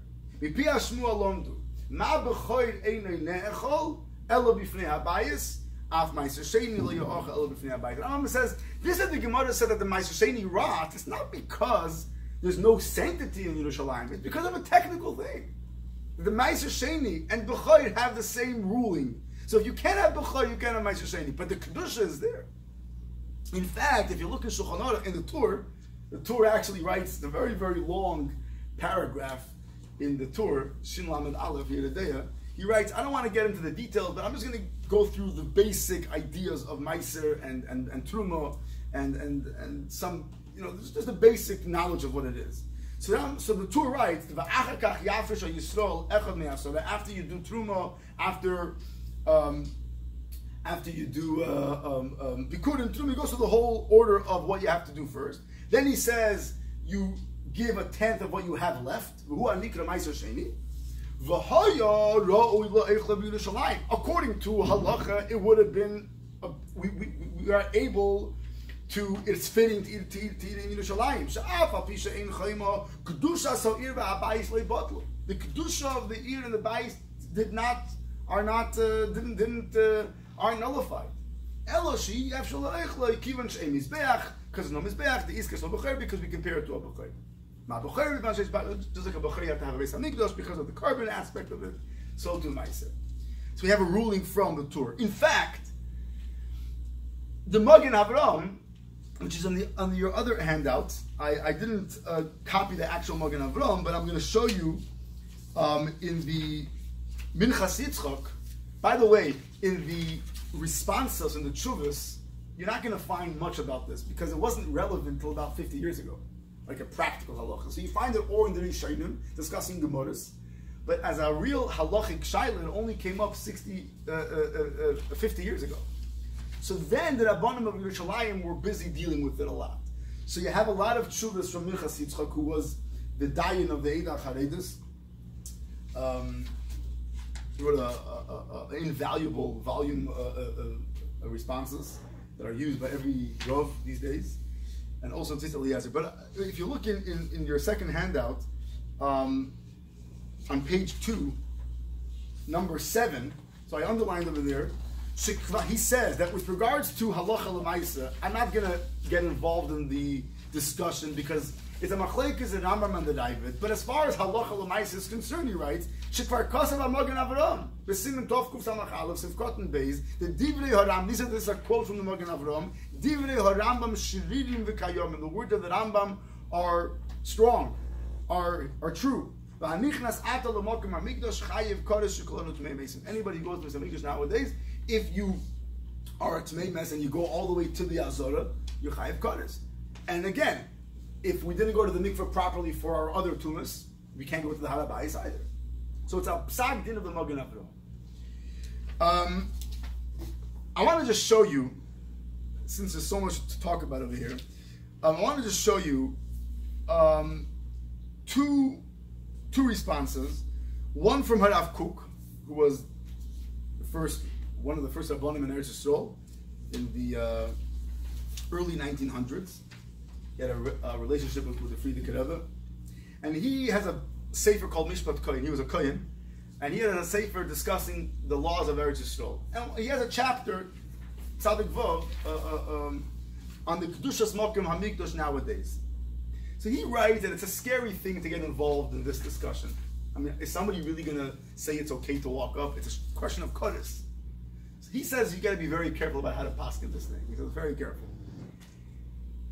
Speaker 1: Ma bechayr einay ne'echol elo bifnei habayis. Af habayis. Rambam says this is the Gemara said that the meiser sheni rot. It's not because there's no sanctity in Yerushalayim. It's because of a technical thing. The meiser sheni and bechayr have the same ruling. So if you can't have Bechor, you can't have Meiser Sheni. But the Kedusha is there. In fact, if you look at Shulchan Aruch in the Tur, the Tur actually writes the very, very long paragraph in the Tur, Shin Lamed Aleph Yoreh De'ah. He writes, I don't want to get into the details, but I'm just going to go through the basic ideas of Meiser and, and, and Truma and, and, and some, you know, just the basic knowledge of what it is. So, now, so the Tur writes, after you do Truma, after um, after you do uh, um, um, Bikurim Trum, he goes through the whole order of what you have to do first. Then he says you give a tenth of what you have left. According to halacha, it would have been uh, we, we, we are able to it's fitting to eat, to eat, to eat in Yerushalayim. The kedusha of the ear and the bayis did not are not uh, didn't didn't uh, are nullified. Eloshi because no mizbeach the iskas no because we compare it to a b'cher. Ma b'cher just like a b'cher you have to have a beis hamikdash because of the korban aspect of it. So do ma'aser. So we have a ruling from the Tur. In fact, the Magen Avram, which is on the on your other handout, I, I didn't uh, copy the actual Magen Avram, but I'm going to show you um, in the Minchas Yitzchok, by the way, in the responses in the Chuvas, you're not going to find much about this because it wasn't relevant until about 50 years ago, like a practical halacha. So you find it all in the Rishonim discussing Gemaras, but as a real halachic shaila, it only came up 60, uh, uh, uh, uh 50 years ago. So then the Rabbanim of Yerushalayim were busy dealing with it a lot. So you have a lot of chuvas from Minchas Yitzchak, who was the dayan of the Eidah Charedis. Um, wrote a, invaluable volume uh, uh, uh, of responses that are used by every Rav these days, and also Tzitz Eliezer. But if you look in, in, in your second handout, um, on page two, number seven, so I underlined over there, he says that with regards to halacha lemaisa, I'm not going to get involved in the discussion because it's a machlekes an Rambam and the Ravid. But as far as halacha l'mais is concerned, he writes, "Shekvar kasav amogen Avram b'simin tov kuf samach aleph sivkotten beis the divrei haram." This is a quote from the Magen Avram. Divrei harambam shiririm v'kayom. And the words of the Rambam are strong, are are true. Anybody who goes to Mikdash nowadays, if you are a Tmei Mes and you go all the way to the Azara, you're Chayiv Kodesh. And again, if we didn't go to the mikveh properly for our other tumas, we can't go to the harabais either. So it's a psag din of the Magen Um, I want to just show you, since there's so much to talk about over here, um, I want to just show you um, two two responses. One from Harav Kook, who was the first one of the first Rabbanim in Eretz Yisrael in the uh, early 1900s. He had a, a relationship with, with the Frierdiker Rebbe, and he has a sefer called Mishpat Kohen. He was a Kohen, and he had a sefer discussing the laws of Eretz Yisrael. And he has a chapter, Tzadik Vov, uh, uh, um, on the Kedushas Mokim Hamikdash nowadays. So he writes that it's a scary thing to get involved in this discussion. I mean, is somebody really going to say it's okay to walk up? It's a question of Kodesh. So he says you got to be very careful about how to paskin this thing. He says very careful.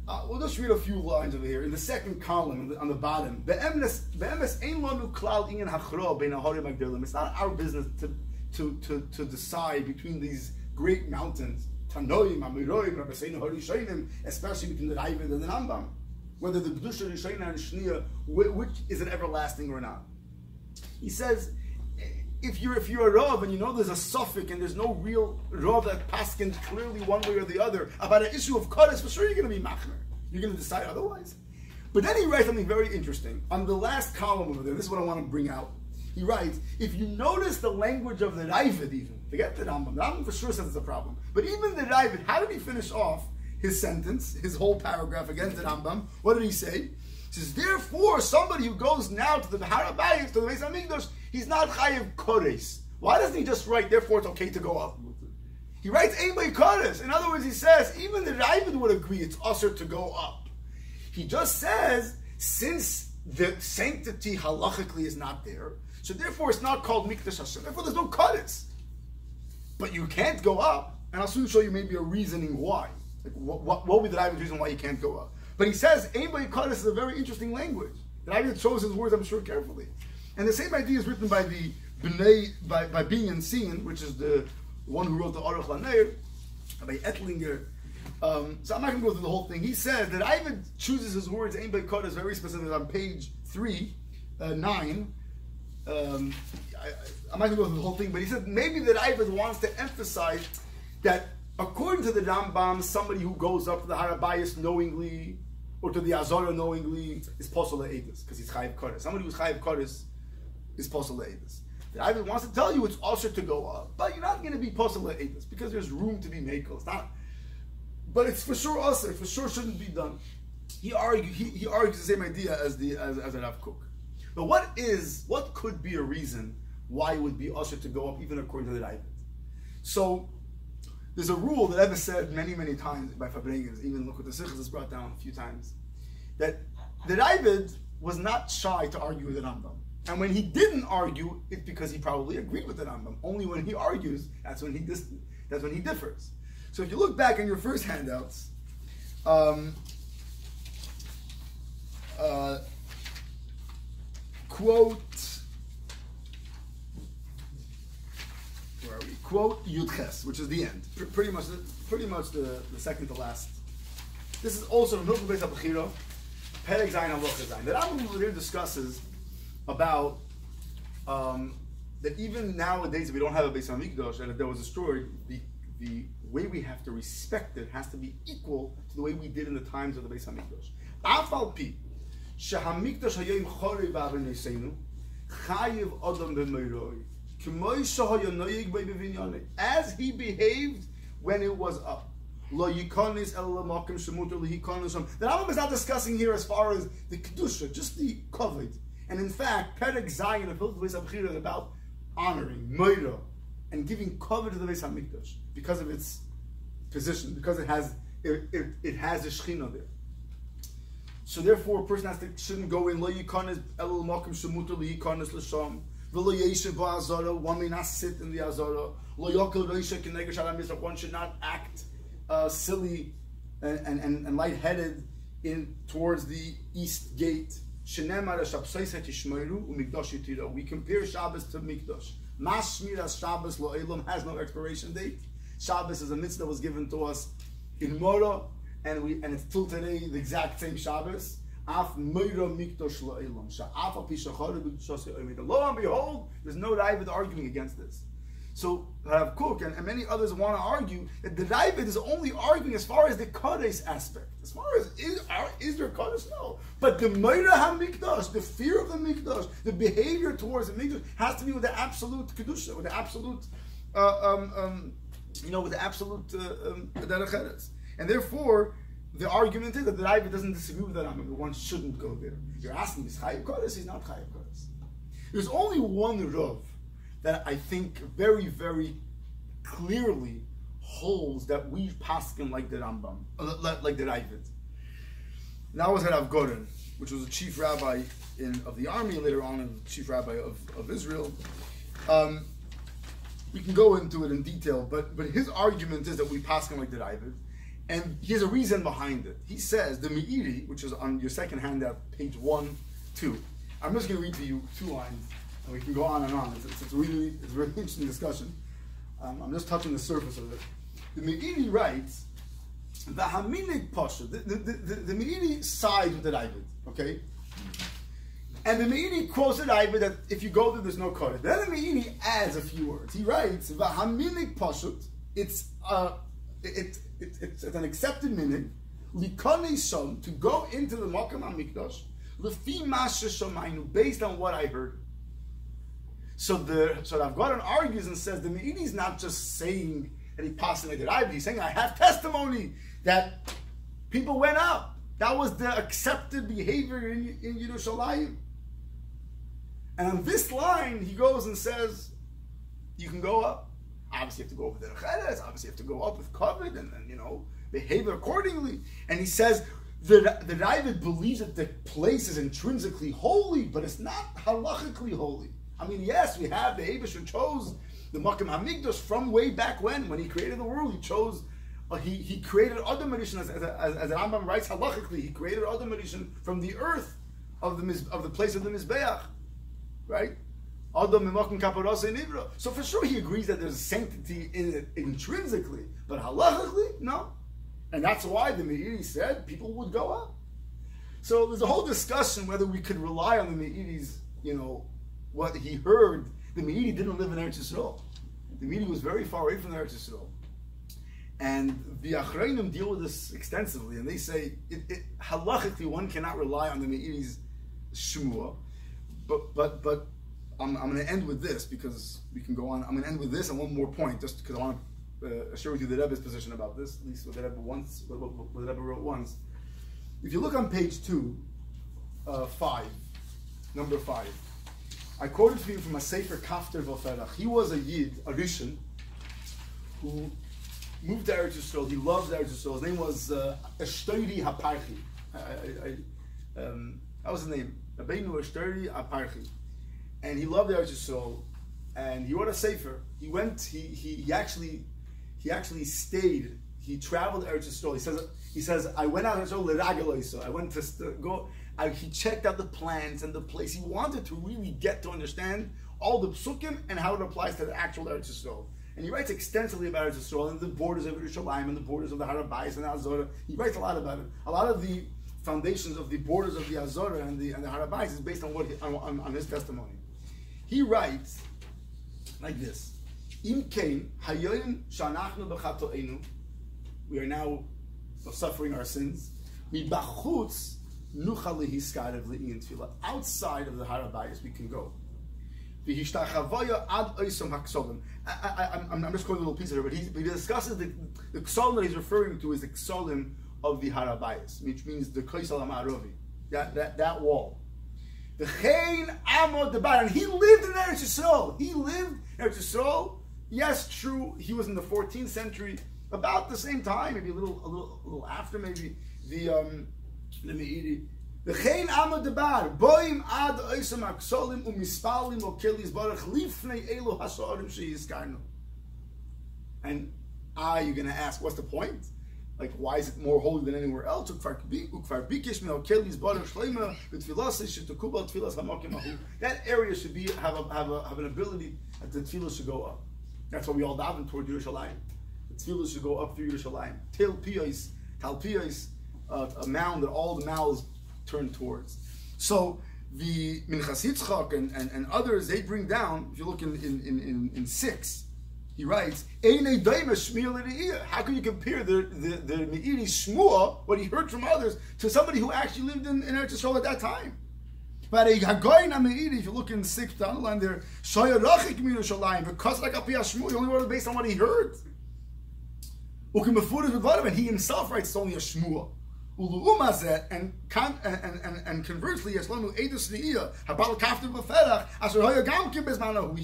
Speaker 1: Uh, we'll just read a few lines over here in the second column on the, on the bottom. It's not our business to, to, to, to decide between these great mountains, Tanoim, Amiroim, Rabbeinu Harishonim, especially between the Ravid and the Rambam, whether the Kedusha Rishayna and Shnia, which is it everlasting or not. He says, if you're if you're a Rav and you know there's a safek and there's no real Rav that paskins clearly one way or the other about an issue of Kaddish, for sure you're going to be Machmer. You're going to decide otherwise. But then he writes something very interesting. On the last column over there, this is what I want to bring out. He writes, if you notice the language of the Ravid even, forget the Rambam, Rambam for sure says it's a problem, but even the Ravid, how did he finish off his sentence, his whole paragraph against the Rambam? What did he say? He says, therefore, somebody who goes now to the Harabayim, to the Beis Hamikdash, he's not Chayiv Kodes. Why doesn't he just write, therefore it's okay to go up? He writes Ein Kodes. In other words, he says, even the Ravid would agree it's usher to go up. He just says, since the sanctity halachically is not there, so therefore it's not called Mikdash Hashem. Therefore there's no Kodes. But you can't go up, and I'll soon show you maybe a reasoning why. Like what, what, what would be the Ravid's reason why you can't go up? But he says, Ein Kodes is a very interesting language. The Ravid chose his words, I'm sure, carefully. And the same idea is written by the Bnei, by, Binyan Tziyon, which is the one who wrote the Aruch Laneir, by Ettlinger. Um, so I'm not going to go through the whole thing. He says that Ivan chooses his words, Ein Kodes, very specific on page 3, uh, 9. Um, I, I'm not going to go through the whole thing, but he said maybe that Ivan wants to emphasize that according to the Rambam, somebody who goes up to the Harabayas knowingly or to the Azara knowingly is possible Edis because he's Chayiv Kodesh. Somebody who's Chayiv Kodesh is possible Edis. That Ivan wants to tell you it's also to go up, but you're not going to be possible Edis because there's room to be Makel. It's not, but it's for sure also, for sure shouldn't be done. He argues, he, he argues the same idea as the as, as Rav Kook. But what is what could be a reason why it would be usher to go up even according to the Ravid? So there's a rule that Eva said many, many times by Fabregas, even look what the Sikhs is brought down a few times, that the Ravid was not shy to argue with the Rambam. And when he didn't argue, it's because he probably agreed with the Rambam. Only when he argues, that's when he dis- that's when he differs. So if you look back in your first handouts, um, uh, quote where are we? Quote Yudches, which is the end. Pr- pretty much, the, pretty much the, the second to last. This is also from Hilchot Beis Abachiro, Perek Zayin Halacha Zayin. The Rambam here discusses about um, that even nowadays, we don't have a Beis Hamikdash and if there was destroyed, the the way we have to respect it has to be equal to the way we did in the times of the Beis Hamikdash. Afal pi, shehamikdash hayom chorei b'aveneseinu, chayiv adam b'meiroi. As he behaved when it was up. The Rambam is not discussing here as far as the Kedusha, just the Kovid. And in fact, Perek Zayin of Hilchot Beis is about honoring, Moira, and giving cover to the Beis HaMikdash because of its position, because it has it, it, it has a Shechina there. So therefore, a person has to, shouldn't go in, Lo Yikonis El Makim Shemuta Lo Yikonis L'Sham, V'lo Yeshiv Ba'azara, one may not sit in the Azara, one should not act uh, silly and, and, and, lightheaded in towards the east gate. We compare Shabbos to Mikdash. Mashmir as Shabbos Lo Elam has no expiration date. Shabbos is a mitzvah that was given to us in Marah, and we and it's till today the exact same Shabbos. Af Meira Mikdash Lo Elam. Sha'af Apishachar B'Kdashas Lo and behold, there's no Ravid arguing against this. So Rav Kook and, and, many others want to argue that the Ravid is only arguing as far as the Kodesh aspect. As far as is, are, is there Kodesh? No. But the Meira HaMikdash, the fear of the Mikdash, the behavior towards the Mikdash has to be with the absolute Kedusha, with the absolute, uh, um, um, you know, with the absolute uh, um, And therefore, the argument is that the Ravid doesn't disagree with the mean, one shouldn't go there. You're asking, is Chayiv Kodesh? He's not Chayiv Kodesh. There's only one Rav that I think very, very clearly holds that we paskin like the Rambam, uh, like the Ravid. Now was at Avgorin, which was a chief rabbi in, of the army, later on a chief rabbi of, of Israel. Um, we can go into it in detail, but but his argument is that we paskin like the Ravid, and he has a reason behind it. He says the Meiri, which is on your second handout, page one, two. I'm just going to read to you two lines and we can go on and on. It's, it's, it's really, it's a really interesting discussion. Um, I'm just touching the surface of it. The Meiri writes, the Haminig Pasha, the, the, the, the Meiri sides with the Ravid, okay? And the Meiri quotes the Ravid that if you go there, there's no Kodesh. Then the Meiri adds a few words. He writes, the Haminig Pashut, it's, uh, it, it, it's, an accepted Likone Shom, to go into the Makam HaMikdash, Lefi Masha Shomaynu, based on what I heard. So the so Rav Goren argues and says the Meiri is not just saying that he postulated Ivy, he's saying I have testimony that people went up. That was the accepted behavior in, in Yerushalayim. And on this line, he goes and says, you can go up. Obviously, you have to go over the Cheres. Obviously, you have to go up with covet and then, you know, behave accordingly. And he says, the, the Ravid believes that the place is intrinsically holy, but it's not halachically holy. I mean, yes, we have the Abishur chose the Makam Hamikdash from way back when, when he created the world, he chose, uh, he, he created Adam Marishan, as, as, as, as Rambam writes halachically, he created Adam Marishan from the earth of the, of the place of the Mizbeach, right? So for sure he agrees that there's sanctity in it intrinsically, but halachically, no. And that's why the Meiri said people would go up. So there's a whole discussion whether we could rely on the Meiri's, you know, what he heard, the Meiri didn't live in Eretz Yisrael. The Meiri was very far away from Eretz Yisrael. And the Achrayim deal with this extensively, and they say, it, it, halachically, one cannot rely on the Meiri's Shemua, but, but, but I'm, I'm going to end with this because we can go on. I'm going to end with this and one more point, just because I want to uh, share with you the Rebbe's position about this, at least what the Rebbe once, what, what, what the Rebbe wrote once. If you look on page two, uh, five, number five, I quoted for you from a Sefer Kafter Voferach. He was a Yid, a Rishon, who moved to Eretz Yisrael. He loved Eretz Yisrael. His name was uh, Eshteri Haparchi. I, I, um, that was his name. Rabbeinu Eshteri Haparchi. And he loved Eretz Yisrael. And he wrote a Sefer. He went, he, he, he actually, he actually stayed. He traveled Eretz Yisrael. He says, he says, I went out to Yisrael, I went to go I, he checked out the plans and the place. He wanted to really get to understand all the psukim and how it applies to the actual Eretz Yisrael. And he writes extensively about Eretz Yisrael and the borders of Yerushalayim and the borders of the Harabais and the. He writes a lot about it. A lot of the foundations of the borders of the Azorah and the, and the Harabais is based on, what he, on, on, his testimony. He writes like this. Im kain hayoyim shanachnu. We are now suffering our sins. Mibachutz Outside of the Harabayas, we can go. I, am just quoting a little piece of it, but he, he discusses the, the Ksolim that he's referring to is the Ksolim of the Harabayas, which means the Kaisal Amarovi, that, that, that wall. V'chein amod debar. And he lived in Eretz Yisrael. He lived in Eretz Yisrael. Yes, true, he was in the 14th century, about the same time, maybe a little, a little, a little after, maybe the um, the Meiri. V'chein amod debar. Boim ad oisam aksolim umispalim okelis baruch lifnei elu hasorim sheyizkarnu. And ah, you're going to ask, what's the point? Like, why is it more holy than anywhere else? That area should be have a, have, a, have an ability that the tefillah should go up. That's why we all daven toward Yerushalayim. The tefillah should go up through Yerushalayim. Tel piyos, tal piyos, uh, a mound that all the mouths turn towards. So the Minchas Yitzchak and, and, and others, they bring down, if you look in, in, in, in, six, he writes, How can you compare the, the, the Shmuah, what he heard from others, to somebody who actually lived in, in Eretz Yisrael at that time? But if you look in the sixth underline there, Shoya Rachik Yerushalayim, because like Shmuah, he only wrote it based on what he heard. And he himself writes it's only a Shmuah. And, and, and, and conversely, he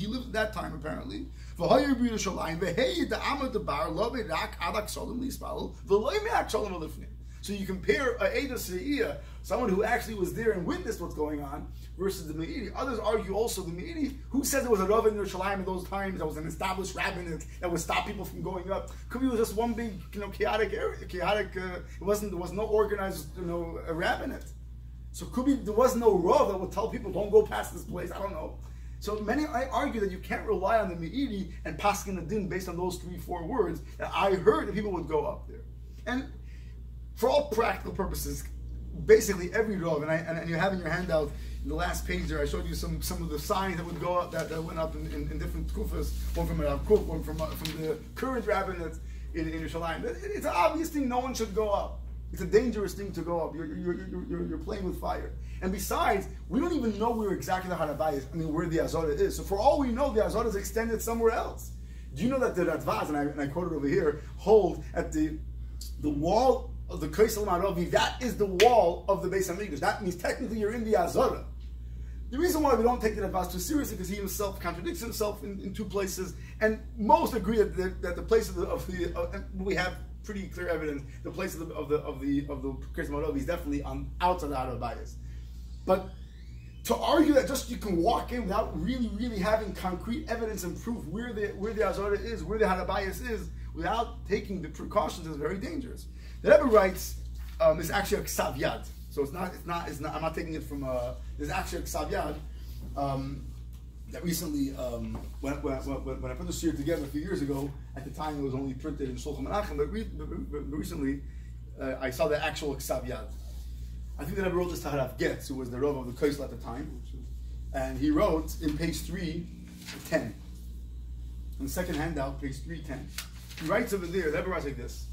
Speaker 1: lived at that time apparently. Solim. So you compare a Edus Re'iyah, someone who actually was there and witnessed what's going on, versus the Meiri. Others argue also the Meiri, who says it was a Rav in Yerushalayim in those times, that was an established rabbinate that would stop people from going up. Could be it was just one big, you know, chaotic area, chaotic, uh, it wasn't, there was no organized, you know, rabbinate. So could be there was no Rav that would tell people don't go past this place, I don't know. So many I argue that you can't rely on the Meiri and Paskin Adin based on those three, four words that I heard that people would go up there. And for all practical purposes, basically every Rav, and, I, and, and you have in your handout in the last page there, I showed you some, some of the signs that would go up that, that went up in, in, in different kufas, one from Rav Kook, one from, uh, from the current rabbinate in, in Yerushalayim. It, it's an obvious thing, no one should go up. It's a dangerous thing to go up. You're, you're, you're, you're, playing with fire. And besides, we don't even know where exactly the Hanabai is, I mean, where the Azara is. So for all we know, the Azara is extended somewhere else. Do you know that the Radvaz, and I, and I quote it over here, hold at the the wall of the Kaisel Maravi, that is the wall of the Beis Hamikdash. That means technically you're in the Azara. The reason why we don't take the advice too seriously because he himself contradicts himself in, in two places, and most agree that the, that the place of the, of the we have pretty clear evidence the place of the of the of the of the is definitely on outside of the bias. But to argue that just you can walk in without really, really having concrete evidence and proof where the where the Azara is, where the Harabayas is, without taking the precautions is very dangerous. The Rebbe writes, um, it's actually a ksav yad. So it's not, it's not, it's not, I'm not taking it from a, there's actually a ksav yad um, that recently, um, when, when, when, I put this year together a few years ago, at the time it was only printed in Shulchan Menachem, but, re, but, recently uh, I saw the actual ksav. I think that I wrote this to Harav Getz, who was the Rav of the Kaisel at the time, and he wrote in page 3, 10. On the second handout, page 310. He writes over there, the Rebbe writes like this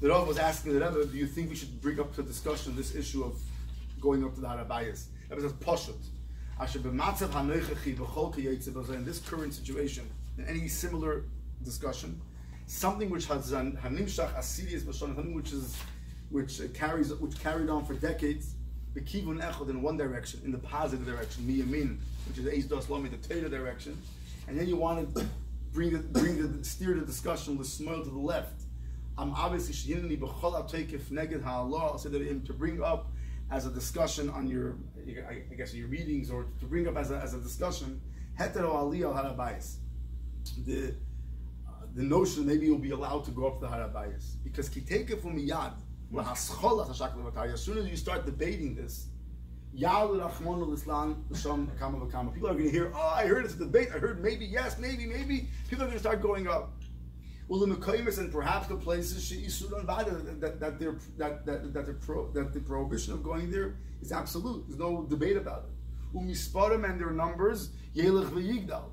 Speaker 1: the Rav was asking the Rebbe, do you think we should bring up to discussion this issue of going up to the Harabayas? Rebbe says, Poshut. In this current situation, in any similar discussion, something which has hanimshach asirius something which is which carries which carried on for decades, bekivun echad in one direction, in the positive direction, miyamin, which is eis dos lomi, the Torah direction, and then you want to bring the bring the steer the discussion with smile to the left, I'm obviously shinini b'chol atekif neged ha'allah to bring up as a discussion on your, I guess your readings, or to bring up as a, as a discussion hetero aliyah al. The uh, the notion maybe you'll be allowed to go up to the harabayis because kiteke from miyad as soon as you start debating this. Ya Lakhmonul Islam, people are going to hear, oh, I heard it's a debate. I heard maybe yes, maybe, maybe. People are going to start going up. Well, the Mekaymis and perhaps the places that that that they're that that that the pro, that the prohibition of going there is absolute. There's no debate about it. Umisparim and their numbers yelech v'yigdal,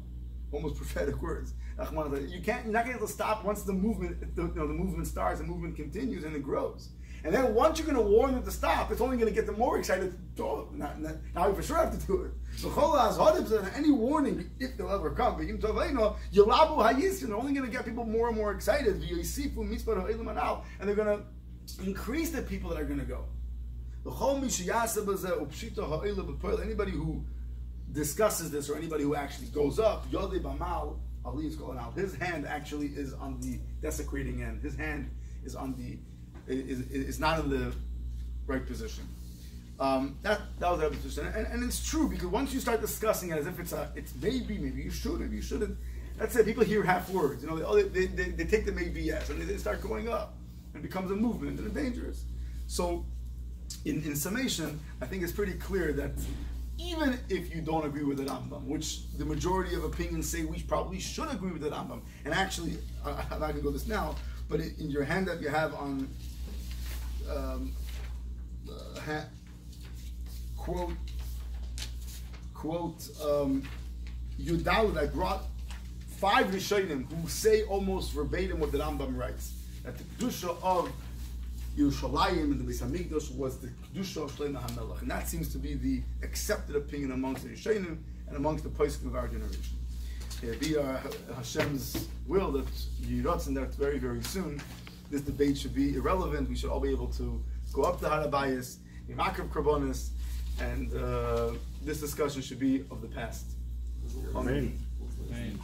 Speaker 1: almost prophetic words. You can't you're not going to stop once the movement the, you know, the movement starts. The movement continues and it grows. And then once you're going to warn them to stop, it's only going to get them more excited to talk. Now we for sure have to do it. So any warning, if they'll ever come, they're only going to get people more and more excited. And they're going to increase the people that are going to go. Anybody who discusses this or anybody who actually goes up, Ali is going out. His hand actually is on the desecrating end. His hand is on the is, is not in the right position. Um, that that was the position, and, and it's true because once you start discussing it as if it's a, it's maybe, maybe you should, maybe you shouldn't. That's it. People hear half words. You know, they, oh, they, they, they take the maybe yes, and they, they start going up, and it becomes a movement, and it's dangerous. So, in, in summation, I think it's pretty clear that even if you don't agree with the Rambam, which the majority of opinions say we probably should agree with the Rambam, and actually, uh, I'm not going to go this now, but in your hand that you have on um, uh, ha, quote quote um, Yudal I brought five Rishonim who say almost verbatim what the Rambam writes that the kedusha of Yerushalayim and the Beis Hamikdash was the kedusha of Shlomo HaMelech, and that seems to be the accepted opinion amongst the Rishonim and amongst the poskim of our generation. It be uh, Hashem's will that Yiratzin that very very soon this debate should be irrelevant. We should all be able to go up to Harabayas, Imakrav Karbonis, and uh, this discussion should be of the past.
Speaker 2: Amen.
Speaker 3: Amen.